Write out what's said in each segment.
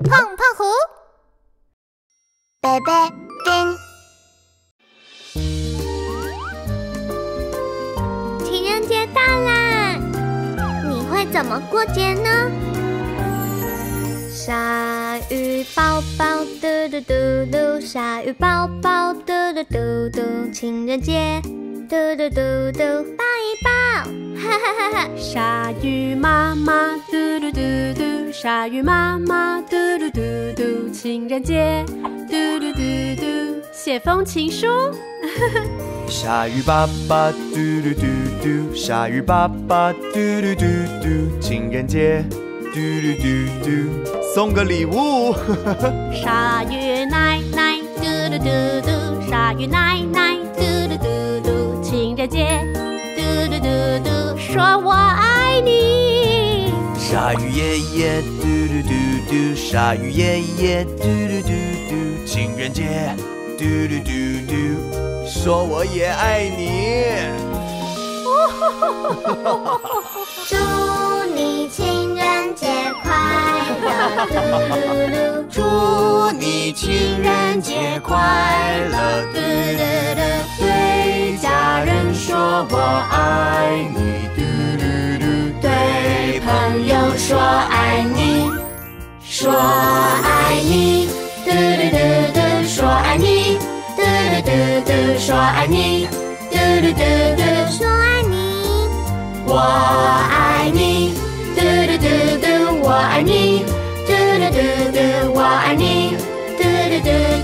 胖胖虎，贝贝丁。情人节到啦，你会怎么过节呢？鲨鱼宝宝嘟嘟嘟嘟，鲨鱼宝宝嘟嘟嘟嘟，情人节嘟嘟嘟嘟，抱一抱，哈哈哈哈！鲨鱼妈妈嘟嘟嘟嘟，鲨鱼妈妈嘟嘟嘟嘟，情人节嘟嘟嘟嘟，写封情书。鲨鱼爸爸嘟嘟嘟嘟，鲨鱼爸爸嘟嘟嘟嘟，情人节嘟嘟嘟嘟，送个礼物。鲨鱼奶奶嘟嘟嘟嘟，鲨鱼奶奶嘟嘟嘟嘟，情人节嘟嘟嘟嘟，说我爱你。鲨鱼爷爷嘟嘟嘟嘟，鲨鱼爷爷嘟嘟嘟嘟，情人节嘟嘟嘟嘟，说我也爱你。祝你情人节快乐，嘟噜噜！祝你情人节快乐，嘟嘟嘟！对家人说我爱你，嘟嘟嘟！对朋友说爱你，说爱你，嘟嘟嘟嘟，说爱你，嘟嘟嘟嘟，说爱你，嘟嘟嘟嘟，说爱你。我爱我爱你，嘟嘟嘟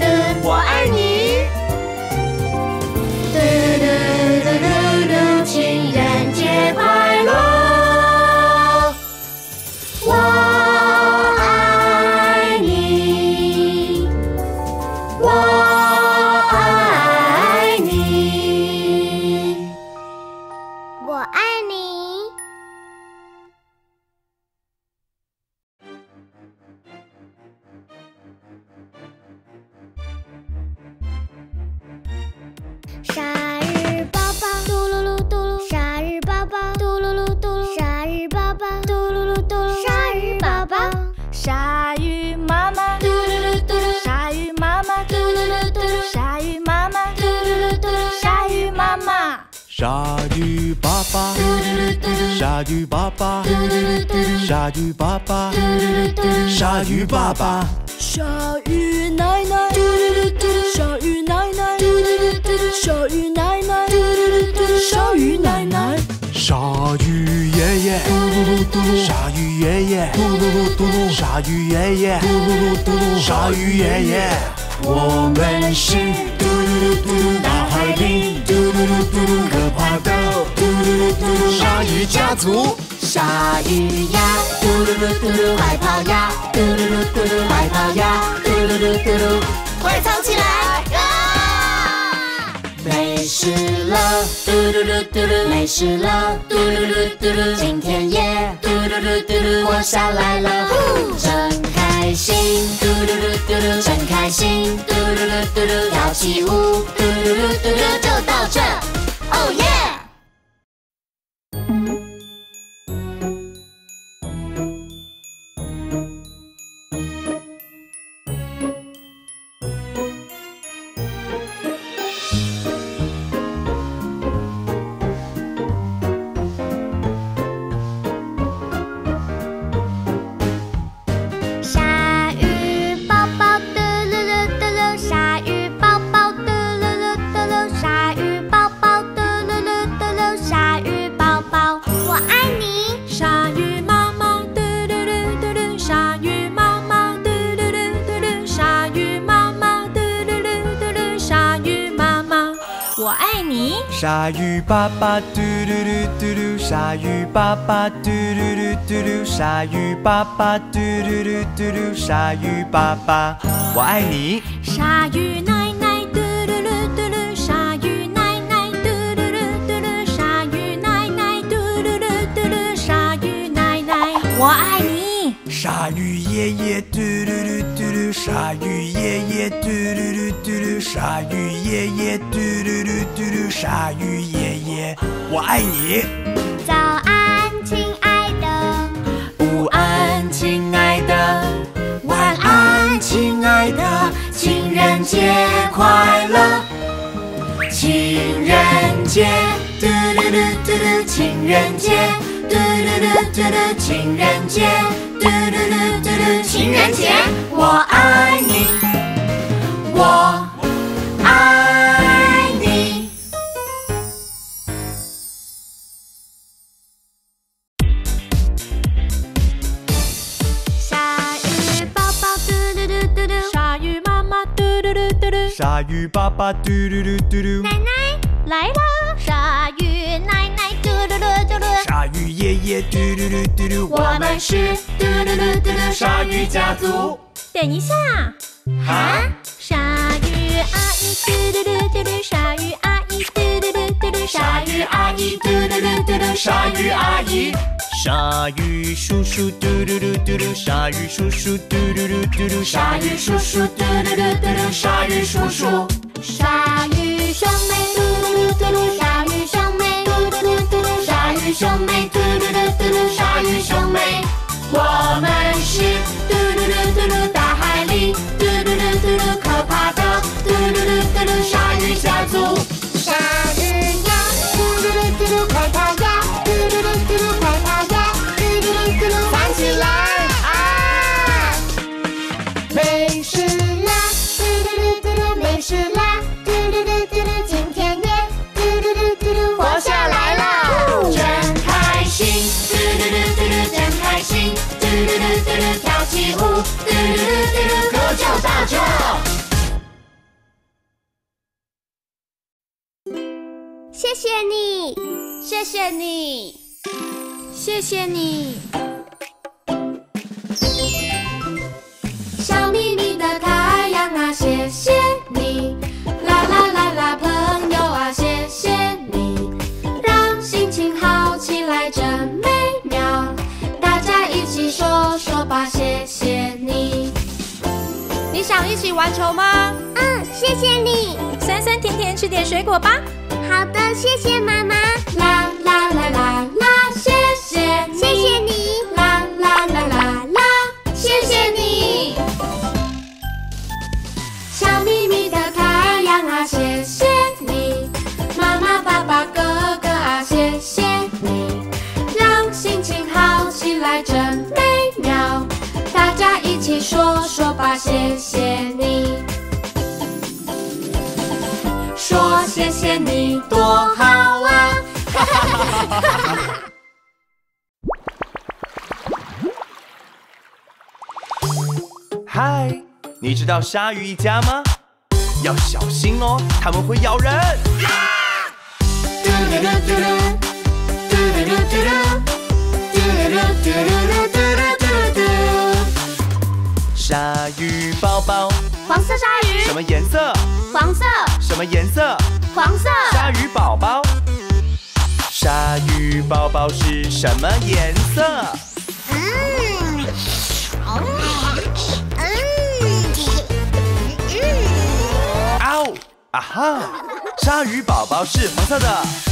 鲨鱼爸爸，鲨鱼爸爸，鲨鱼爸爸，鲨鱼爸爸，鲨鱼奶奶，鲨鱼奶奶，鲨鱼奶奶，鲨鱼奶奶，鲨鱼爷爷，鲨鱼爷爷，鲨鱼爷爷，鲨鱼爷爷，我们是大海里可怕的鲨鱼家族。鲨鱼呀，嘟噜噜嘟噜，快跑呀，嘟噜噜嘟噜，快跑呀，嘟噜噜嘟噜，快藏起来。啊！没事了，嘟噜噜嘟噜，没事了，嘟噜噜嘟噜，今天也嘟噜噜嘟噜活下来了，真开心，嘟噜噜嘟噜，真开心，嘟噜噜嘟噜，跳起舞，嘟噜噜嘟噜，这，爸爸嘟噜噜嘟噜，鲨鱼爸爸嘟噜噜嘟噜，鲨鱼爸爸嘟噜噜嘟噜，鲨鱼爸爸，我爱你。鲨鱼奶奶嘟噜噜嘟噜，鲨鱼奶奶嘟噜噜嘟噜，鲨鱼奶奶嘟噜噜嘟噜，鲨鱼奶奶，我爱你。鲨鱼爷爷嘟噜噜嘟噜，鲨鱼爷爷嘟噜噜嘟噜，鲨鱼爷爷嘟噜噜嘟噜，鲨鱼爷我爱你。早安亲爱的。午安亲爱的。晚安亲爱的。情人节快乐。情人节。嘟嘟嘟嘟嘟情人节。嘟嘟嘟嘟嘟情人节。嘟嘟嘟嘟嘟情人节。我爱你。我鲨鱼爸爸嘟噜噜嘟噜，奶奶来啦！鲨鱼奶奶嘟噜噜嘟噜，鲨鱼爷爷嘟噜噜嘟噜，我们是嘟嘟嘟嘟嘟鲨鱼家族。等一下，哈，鲨鱼阿姨嘟嘟嘟嘟嘟，鲨鱼阿姨嘟嘟嘟嘟嘟，鲨鱼阿姨嘟嘟嘟嘟嘟，鲨鱼阿姨。鲨鱼叔叔嘟噜噜嘟噜，鲨鱼叔叔嘟噜噜嘟噜，鲨鱼叔叔嘟噜噜嘟噜，鲨鱼叔叔。鲨鱼兄妹嘟噜噜嘟噜，鲨鱼兄妹嘟嘟嘟嘟嘟，鲨鱼兄妹嘟噜噜嘟噜，鲨鱼兄妹。我们是嘟嘟嘟嘟嘟谢谢你，谢谢你。笑眯眯的太阳啊，谢谢你！啦啦啦啦，朋友啊，谢谢你，让心情好起来真美妙。大家一起说说吧，谢谢你！你想一起玩球吗？嗯，谢谢你。酸酸甜甜，吃点水果吧。好的，谢谢妈妈。啦啦啦啦啦，谢谢你！谢谢你。啦啦啦啦啦，谢谢你！笑眯眯的太阳啊，谢谢你！妈妈、爸爸、哥哥啊，谢谢你！让心情好起来真美妙。大家一起说说吧，谢谢你！谢谢你多好啊！哈哈哈哈哈哈！嗨，你知道鲨鱼一家吗？要小心哦，它们会咬人。鲨鱼宝宝黄色鲨鱼什么颜色？黄色，什么颜色？黄色。鲨鱼宝宝，鲨鱼宝宝是什么颜色？嗯，哦，嗯，嗯。嗷！啊哈！鲨鱼宝宝是黄色的。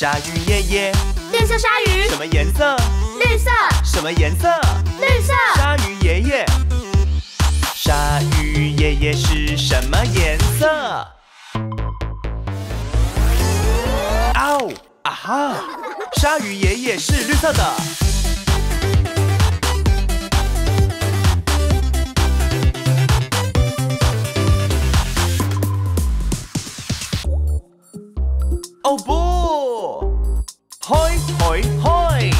鲨鱼爷爷，绿色鲨鱼，什么颜色？绿色，什么颜色？绿色，鲨鱼爷爷，鲨鱼爷爷是什么颜色？哦，啊哈，鲨鱼爷爷是绿色的。哦不，嘿嘿嘿！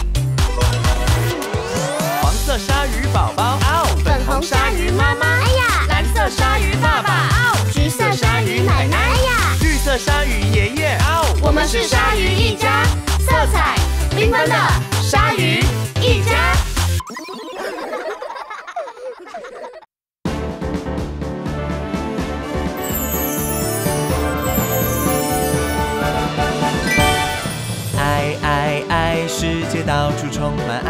黄色鲨鱼宝宝，嗷！粉红鲨鱼妈妈，哎呀，蓝色鲨鱼爸爸，嗷，橘色鲨鱼奶奶，哎呀，绿色鲨鱼爷爷，嗷！我们是鲨鱼一家，色彩缤纷的鲨鱼一家。充满爱，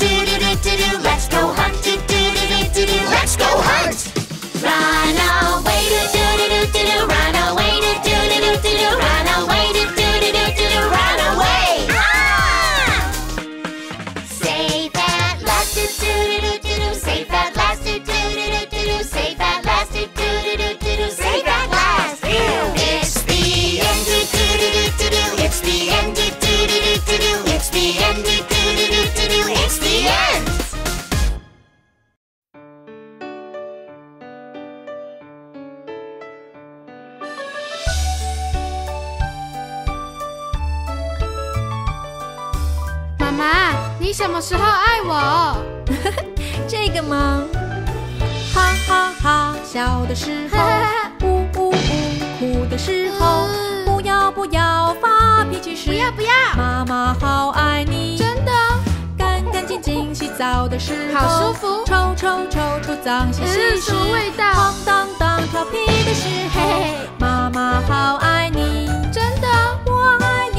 Let's go hunt. Let's go hunt. Run away. Run away. 你什么时候爱我？这个吗？哈哈哈，笑的时候，呜呜呜，哭的时候，不要不要发脾气时，不要不要，妈妈好爱你，真的，干干净净洗澡的时候，好舒服臭臭臭臭脏兮兮嗯，时什么味道？晃荡荡调皮的时候妈妈好爱你，真的，我爱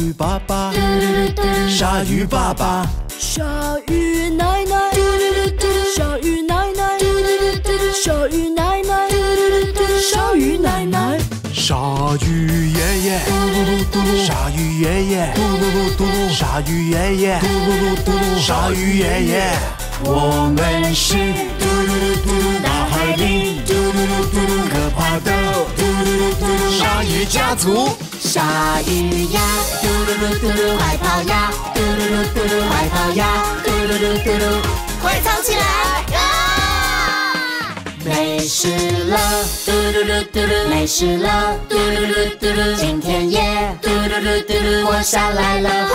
鱼爸爸，鲨鱼爸爸，鲨鱼奶奶，鲨鱼奶奶，鲨鱼奶奶，鲨鱼奶奶，鲨鱼爷爷，鲨鱼爷爷，鲨鱼爷爷，鲨鱼爷爷，我们是大海里可怕的鲨鱼家族。鲨鱼呀，嘟噜噜嘟噜，快跑呀，嘟噜噜嘟噜，快跑呀，嘟噜噜嘟噜，快藏起来啊！没事了，嘟噜噜嘟噜，没事了，嘟噜噜嘟噜，今天也嘟噜噜嘟噜活下来了，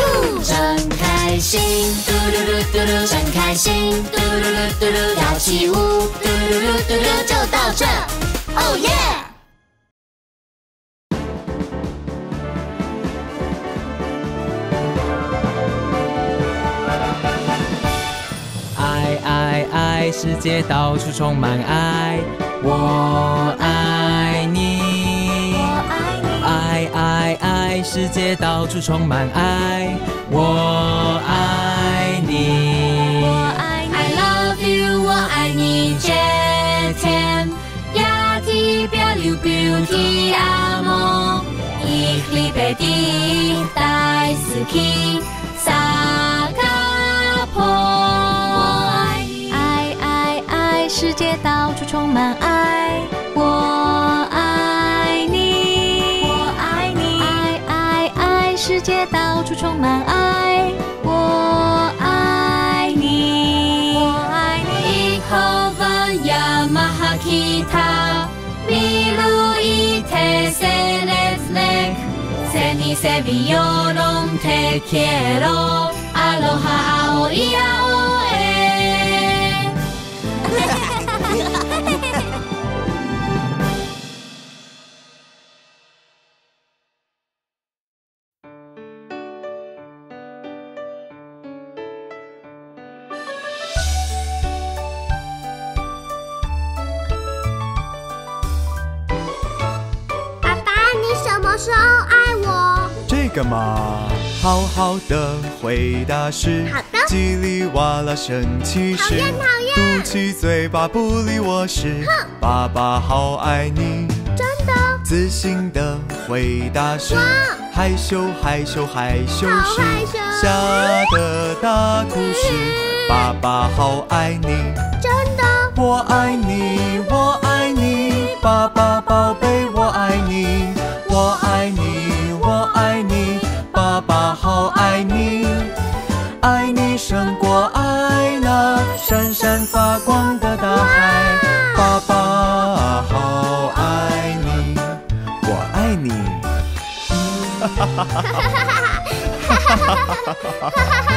真开心，嘟噜噜嘟噜，真开心，嘟噜噜嘟噜，跳起舞，嘟噜噜嘟噜就到这，哦耶！世界到处充满爱，我爱你。爱爱爱，世界到处充满爱，我爱你。我爱你 I love you，我爱你，这天呀提表流 beauty amo，ich liebe dich，大好き，充满爱，我爱你，我爱你，爱爱爱，世界到处充满爱，我爱你，我爱你。以后问呀马哈基塔，米鲁伊特塞列斯勒，塞尼塞比尤隆特 quiero，阿罗个嘛，好好的回答是好的叽里哇啦生气时讨厌讨厌嘟起嘴巴不理我时，爸爸好爱你。真的？自信的回答是害羞害羞害羞好时吓得大哭时，爸爸好爱你。真的？我爱你，我爱你，爸爸宝贝，我爱你，我爱你，闪闪发光的大海，爸爸好爱你，我爱你。哈哈哈哈哈哈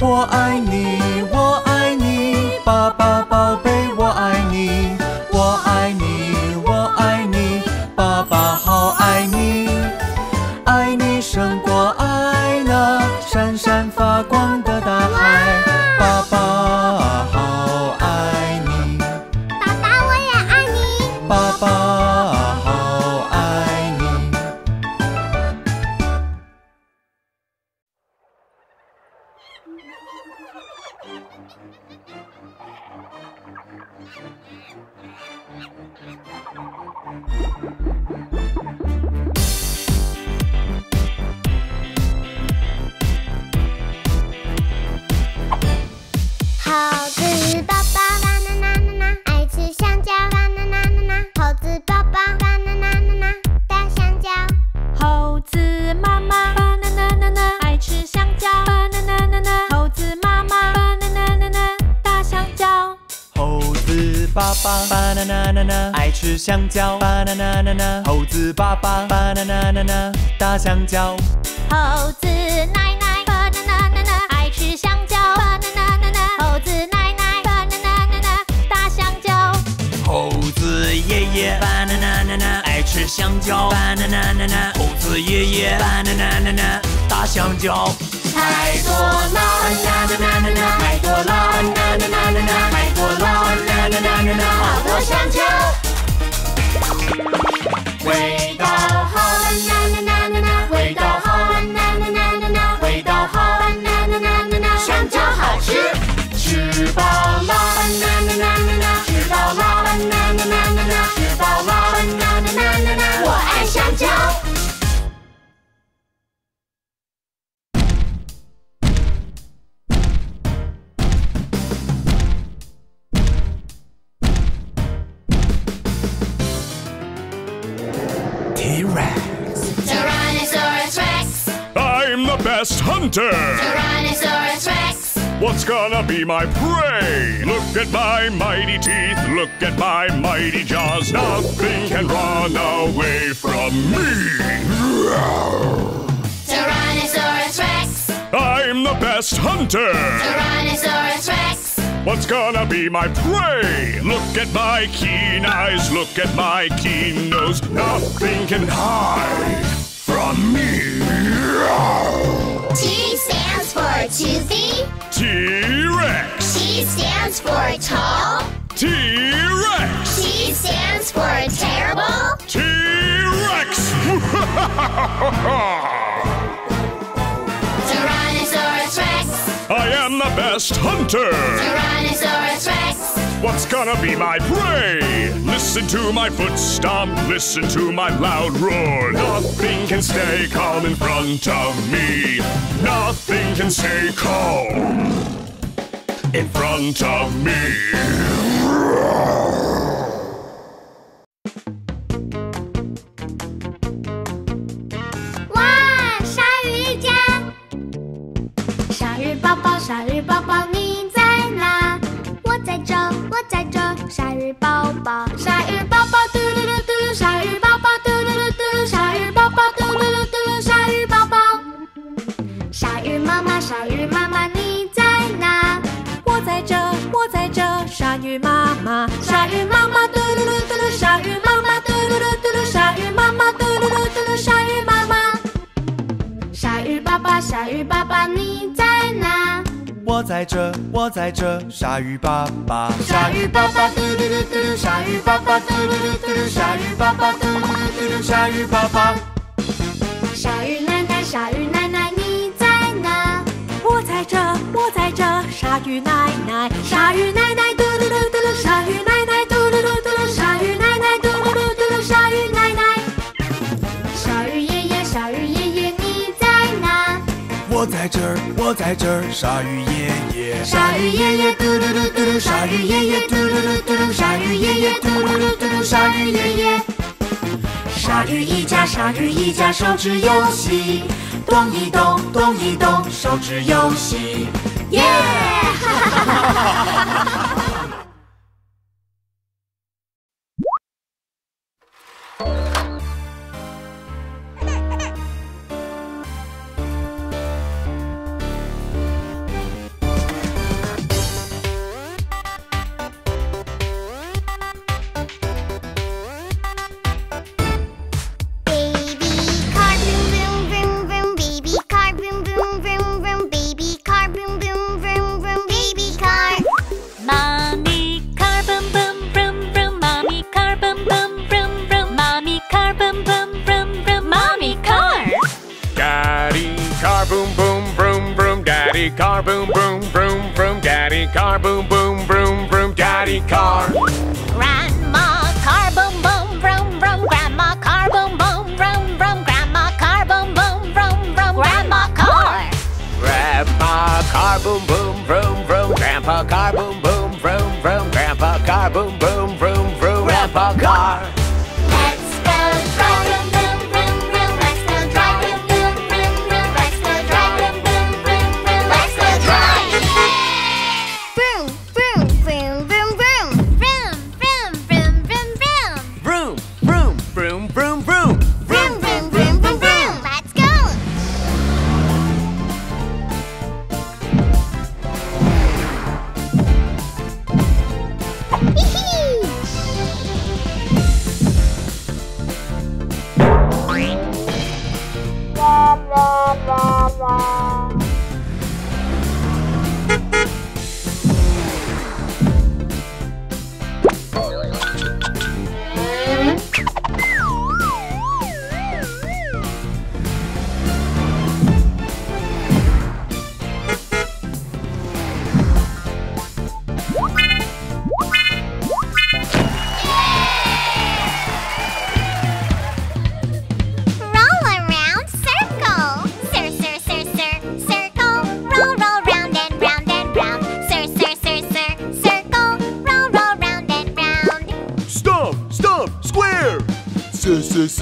我爱你，我爱你，爸爸宝贝，香蕉 bananananan 猴子爷爷 bananananana 大香蕉太多啦 bananananana 太多啦，banana banana，麦太多啦 bananananana 好多香蕉味道好了 na na na na na 味道好了 na na na na na 味道好了 na na na na na 香蕉好吃吃饱啦 na na na na na na 吃饱啦 na na na na na na hunter. Tyrannosaurus Rex, What's gonna be my prey? Look at my mighty teeth, look at my mighty jaws. Nothing can run away from me. Tyrannosaurus Rex, I'm the best hunter. Tyrannosaurus Rex, What's gonna be my prey? Look at my keen eyes, look at my keen nose. Nothing can hide from me. T stands for toothy. T-Rex! T stands for tall. T-Rex! T stands for terrible. T-Rex! Tyrannosaurus Rex, I am the best hunter! Tyrannosaurus Rex, What's gonna be my prey? Listen to my foot stomp, listen to my loud roar. Nothing can stay calm in front of me. Nothing can stay calm in front of me. 哇，鲨鱼家！鲨鱼宝宝，鲨鱼宝宝你 鲨鱼宝宝，鲨鱼宝宝嘟噜噜嘟噜，鲨鱼宝宝嘟噜噜嘟噜，鲨鱼宝宝嘟噜噜嘟噜，鲨鱼宝宝。鲨鱼妈妈，鲨鱼妈妈你在哪？我在这，我在这，鲨鱼妈妈，鲨鱼妈妈嘟噜噜嘟噜，鲨鱼妈妈嘟噜噜嘟噜，鲨鱼妈妈嘟噜噜嘟噜，鲨鱼妈妈。鲨鱼爸爸，鲨鱼爸爸你在？我在这，我在这，鲨鱼爸爸。鲨鱼爸爸嘟噜噜嘟噜，鲨鱼爸爸嘟噜噜嘟噜，鲨鱼爸爸嘟噜噜嘟噜，鲨鱼爸爸。鲨鱼奶奶，鲨鱼奶奶你在哪？我在这，我在这，鲨鱼奶奶，鲨鱼奶奶嘟噜噜嘟噜，鲨鱼奶奶嘟噜噜嘟噜，鲨鱼奶奶嘟噜噜嘟噜，鲨鱼奶奶。我在这儿，我在这儿，鲨鱼爷爷。鲨鱼爷爷嘟噜噜嘟噜，鲨鱼爷爷嘟噜噜嘟噜，鲨鱼爷爷嘟噜噜嘟噜，鲨鱼爷爷。鲨鱼一家，鲨鱼一家，手指游戏，动一动，动一动，手指游戏。耶！哈哈哈哈哈哈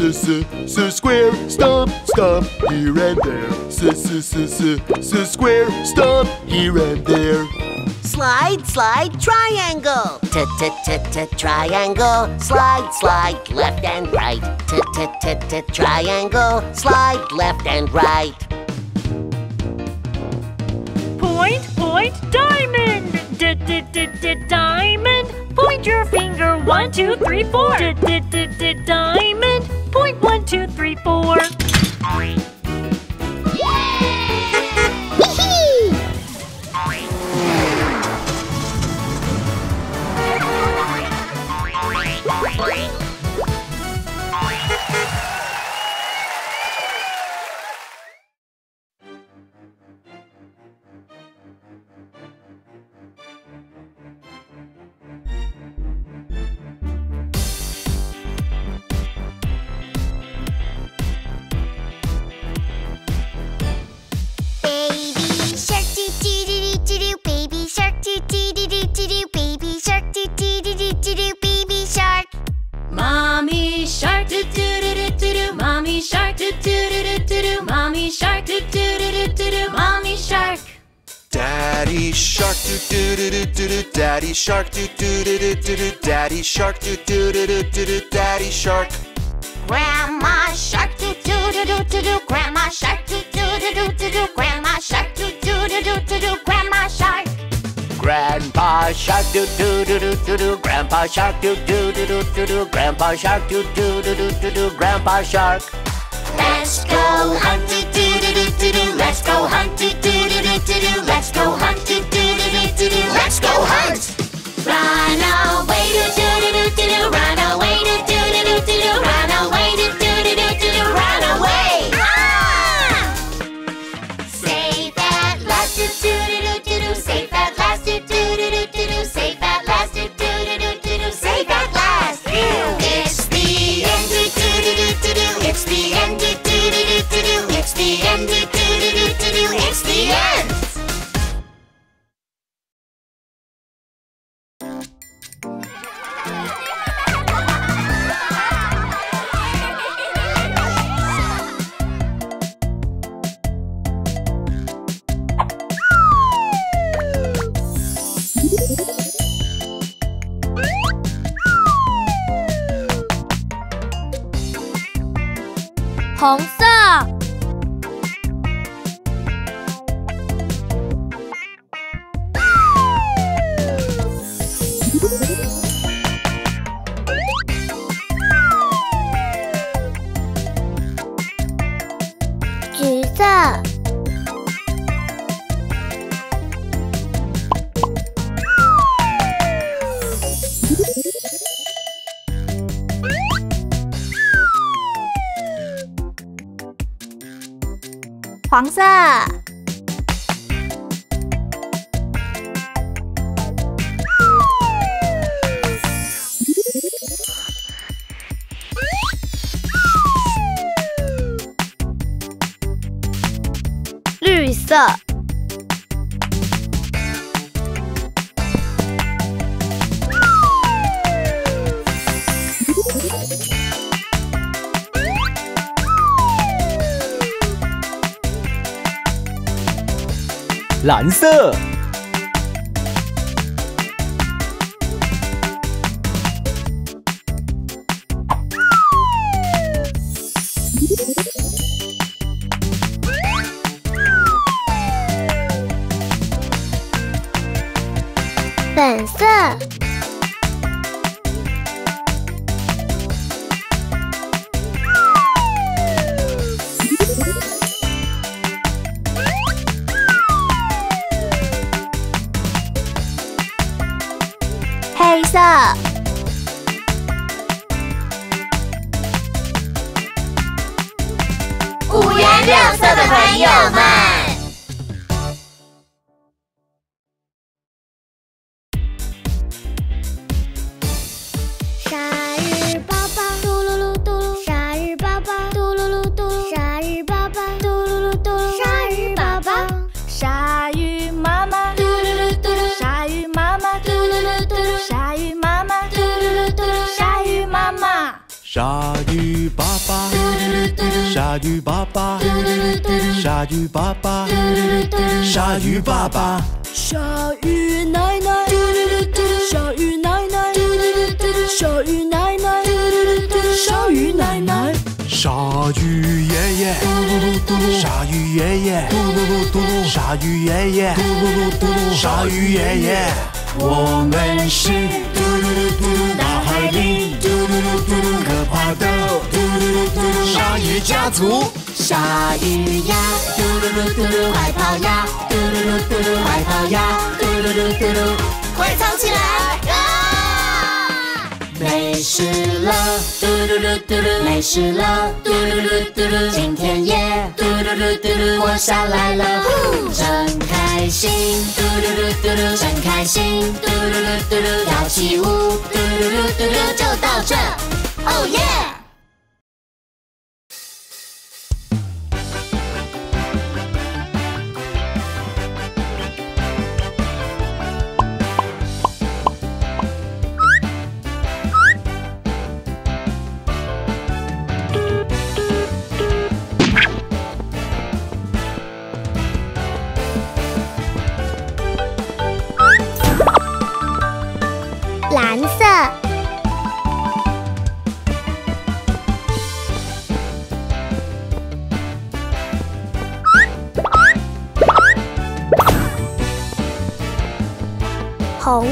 s s s s square, stomp, stomp here and there. S s s s s square, stomp here and there. Slide, slide, triangle. T t t t triangle. Slide, slide, left and right. T t t t triangle. Slide left and right. Point, point, diamond. D d d d diamond. Point your finger. One, two, three, four. D d d d diamond. Point one, two, three, four. daddy shark daddy shark daddy shark Grandma shark grandma shark grandma shark grandma shark Grandpa shark do do do do do do grandpa shark do do do do do do grandpa shark do do do do do do grandpa shark Let's go hunt do do do do do let's go hunt do do do do do let's go hunt Let's go hunt! Run away 黄色，绿色，蓝色，粉色。五颜六色的朋友们。鲨鱼爸爸，鲨鱼奶奶，鲨鱼奶奶，鲨鱼奶奶，鲨鱼奶奶，鲨鱼爷爷，鲨鱼爷爷，鲨鱼爷爷，鲨鱼爷爷，我们是大海里可怕的鲨鱼家族。鲨鱼呀，嘟噜噜嘟噜，快跑呀，嘟噜噜嘟噜，快跑呀，嘟噜噜嘟噜，快藏起来！啊！没事了，嘟噜噜嘟噜，没事了，嘟噜噜嘟噜，今天也嘟噜噜嘟噜活下来了，真开心，嘟噜噜嘟噜，真开心，嘟噜噜嘟噜，跳起舞，嘟噜噜嘟噜，就到这，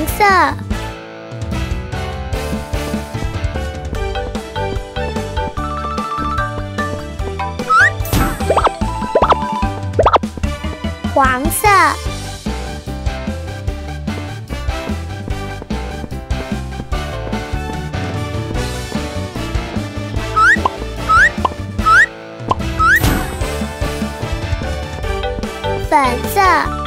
色。黄色。粉色。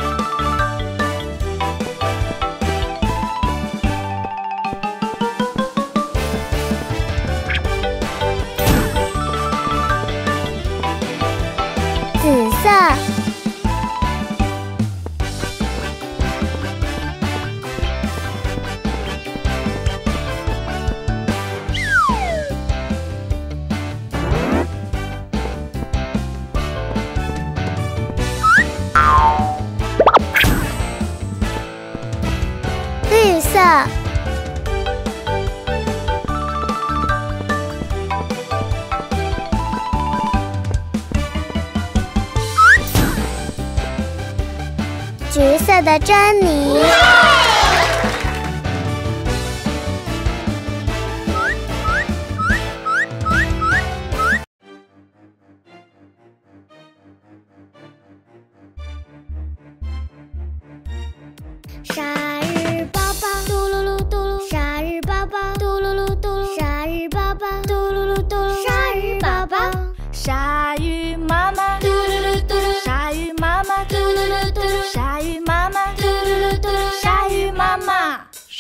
的珍妮。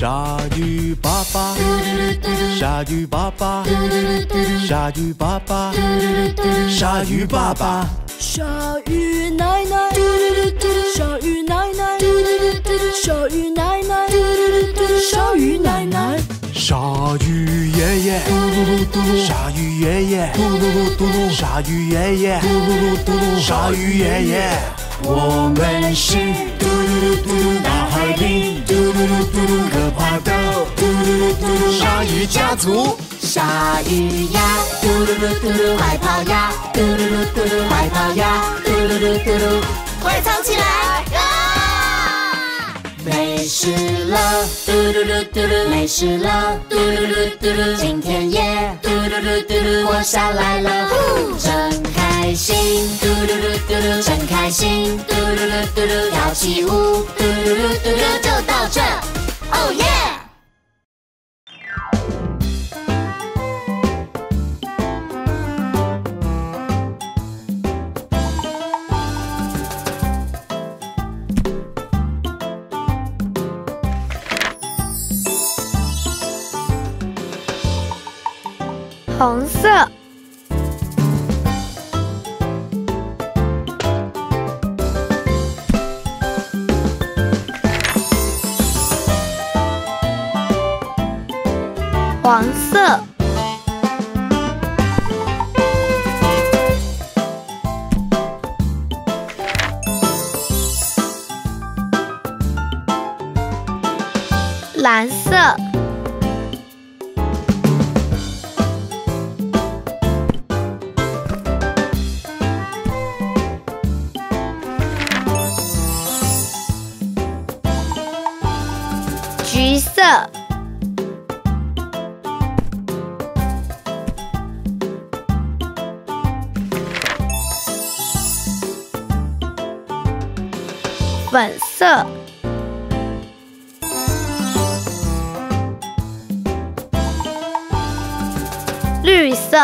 鲨鱼爸爸，鲨鱼爸爸，鲨鱼爸爸，鲨鱼爸爸，鲨鱼奶奶，鲨鱼奶奶，鲨鱼奶奶，鲨鱼奶奶，鲨鱼爷爷，鲨鱼爷爷，鲨鱼爷爷，鲨鱼爷爷，我们是大海里嘟噜嘟噜可怕的鲨鱼家族。鲨鱼呀，嘟噜噜嘟噜，快跑呀，嘟噜噜嘟噜，快跑呀，嘟噜噜嘟噜，快藏起来！啊！没事了，嘟噜噜嘟噜，没事了，嘟噜噜嘟。噜，今天也嘟噜噜嘟噜活下来了，真开心，嘟噜噜嘟噜，真开心，嘟噜噜嘟噜，跳起舞，嘟噜噜嘟噜，就到这，哦耶！红色。黄色。蓝色。粉色。绿色。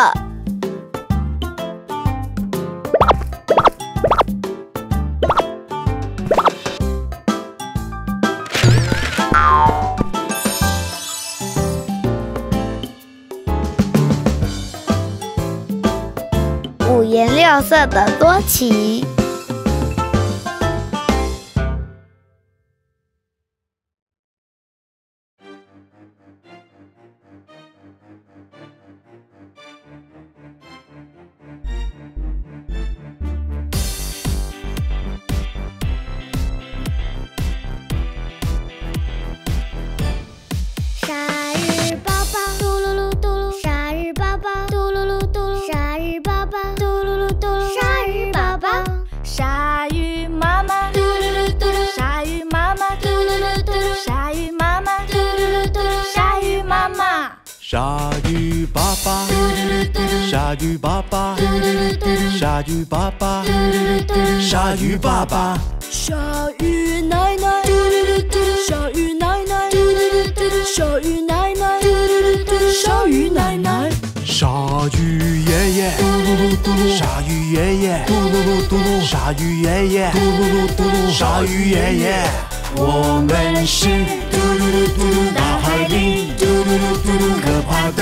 五颜六色的多奇。鲨鱼爸爸，鲨鱼爸爸，鲨鱼爸爸，鲨鱼爸爸，鲨鱼奶奶，鲨鱼奶奶，鲨鱼奶奶，鲨鱼奶奶，鲨鱼爷爷，鲨鱼爷爷，鲨鱼爷爷，鲨鱼爷爷，我们是大海里可怕的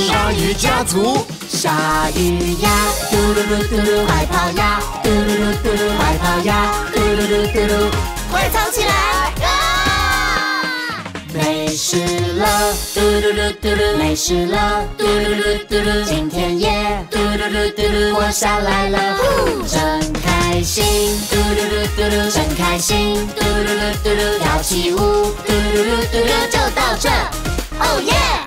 鲨鱼家族。鲨鱼呀，嘟噜噜嘟噜，快跑呀，嘟噜噜嘟噜，快跑呀，嘟噜噜嘟噜，快藏起来！啊！没事了，嘟噜噜嘟噜，没事了，嘟噜噜嘟噜，今天也嘟噜噜嘟噜活下来了，真开心，嘟噜噜嘟噜，真开心，嘟噜噜嘟噜，跳起舞，嘟噜噜嘟噜，就到这，哦耶！